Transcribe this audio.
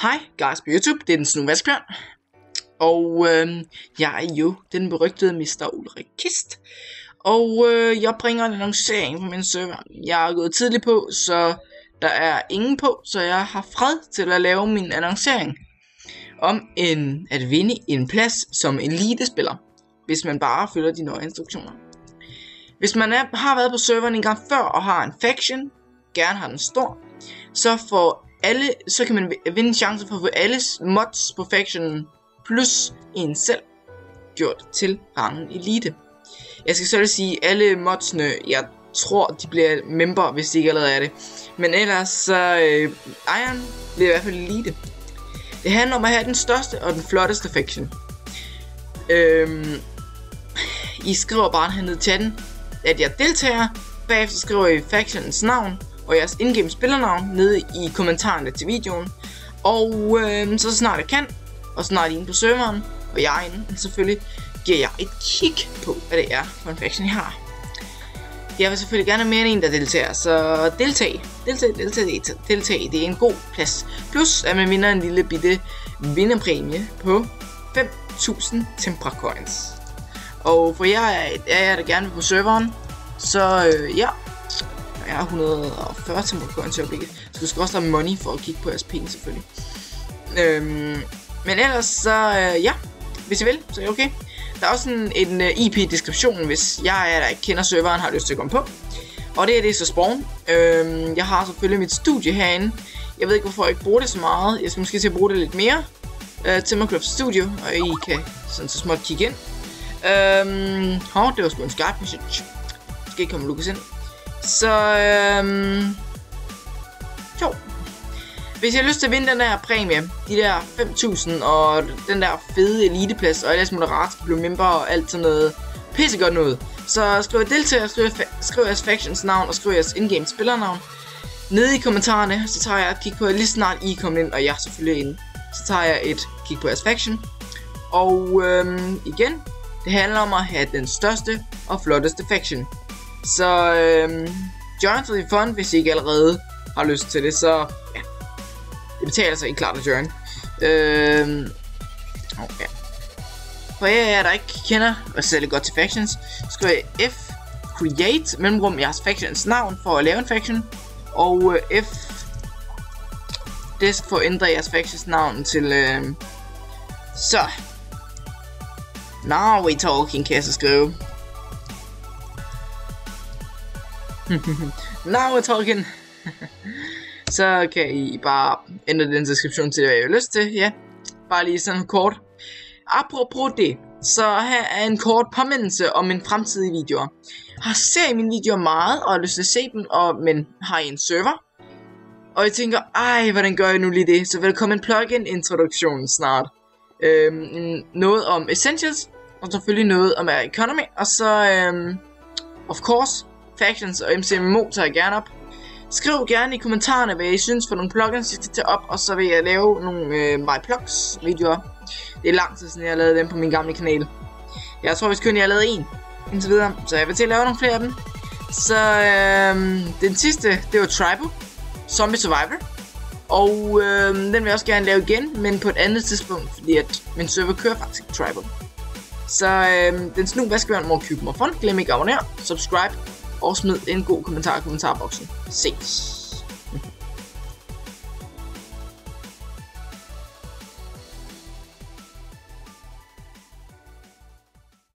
Hej guys på YouTube, det er den Snu Vaskbjørn. Og øh, jeg er jo den berygtede Mr. Ulrik Kist. Og øh, jeg bringer en annoncering på min server. Jeg er gået tidligt på, så der er ingen på, så jeg har fred til at lave min annoncering. Om en, at vinde en plads som elitespiller, hvis man bare følger de nøje instruktioner. Hvis man er, har været på serveren en gang før og har en faction, gerne har den stor, så får alle, så kan man vinde chancen for at få alle mods på factionen plus en selv gjort til rangen elite. Jeg skal så sige, alle modsene, jeg tror, de bliver member, hvis de ikke allerede er det. Men ellers så øh, Iron bliver i hvert fald elite. Det handler om at have den største og den flotteste faction. Øhm, I skriver bare hernede i chatten, at jeg deltager. Bagefter skriver I factionens navn, og jeres indgame spillernavn nede i kommentarerne til videoen. Og øh, så snart jeg kan, og snart I er inde på serveren, og jeg er inde, selvfølgelig, giver jeg et kig på, hvad det er for en faction, I har. Jeg vil selvfølgelig gerne have mere end en, der deltager, så deltag, deltag, deltag, deltag, deltag. Det er en god plads. Plus, at man vinder en lille bitte vinderpræmie på 5.000 Tempra Coins. Og for jer er jeg der gerne på serveren, så øh, ja, jeg er 140 til coins i øjeblikket. Så du skal også have money for at kigge på jeres penge selvfølgelig. Øhm, men ellers så, øh, ja, hvis I vil, så er det okay. Der er også en, en uh, IP i hvis jeg er der ikke kender serveren, har lyst til at komme på. Og det er det så Spawn. Øhm, jeg har selvfølgelig mit studie herinde. Jeg ved ikke, hvorfor jeg ikke bruger det så meget. Jeg skal måske til at bruge det lidt mere. Øh, Timmercraft Studio, og I kan sådan så småt kigge ind. Øhm, hov, det var sgu en Skype message. Skal ikke komme Lukas ind. Så, øhm, jo. Hvis jeg har lyst til at vinde den her præmie, de der 5.000 og den der fede eliteplads, og ellers moderat blive member og alt sådan noget pissegodt noget, så skriv deltager, skriv, skriv jeres factions navn og skriv jeres in-game spillernavn. Nede i kommentarerne, så tager jeg et kig på, lige snart I er kommet ind, og jeg er selvfølgelig inde, så tager jeg et kig på jeres faction. Og øhm, igen, det handler om at have den største og flotteste faction. Så øhm, join to the fun, hvis I ikke allerede har lyst til det, så ja. Det betaler sig ikke klart at join. Øhm, okay. For jer, jeg der ikke kender og særlig godt til factions, skriver jeg F create mellemrum jeres factions navn for at lave en faction, og øh, F disk for at ændre jeres factions navn til øh, så Now we talking, kan jeg så skrive. Now we're talking. så kan I bare ændre den description til, hvad I har lyst til. Ja, bare lige sådan kort. Apropos det, så her er en kort påmindelse om min fremtidige videoer. Har set mine videoer meget, og har lyst til at se dem, og, men har I en server? Og jeg tænker, ej, hvordan gør jeg nu lige det? Så vil der komme en plugin introduktion snart. Øhm, noget om Essentials, og selvfølgelig noget om Economy, og så, øhm, of course, Factions og MCMO tager jeg gerne op. Skriv gerne i kommentarerne, hvad I synes for nogle plugins, I skal tage op, og så vil jeg lave nogle øh, My Plugs videoer. Det er lang tid siden, jeg har lavet dem på min gamle kanal. Jeg tror, hvis kun jeg har lavet en indtil videre, så jeg vil til at lave nogle flere af dem. Så øh, den sidste, det var Tribal, Zombie Survivor. Og øh, den vil jeg også gerne lave igen, men på et andet tidspunkt, fordi at min server kører faktisk Tribal. Så øh, den snu vaskevand må købe mig fond. Glem ikke at abonnere, subscribe og smid en god kommentar i kommentarboksen. Ses!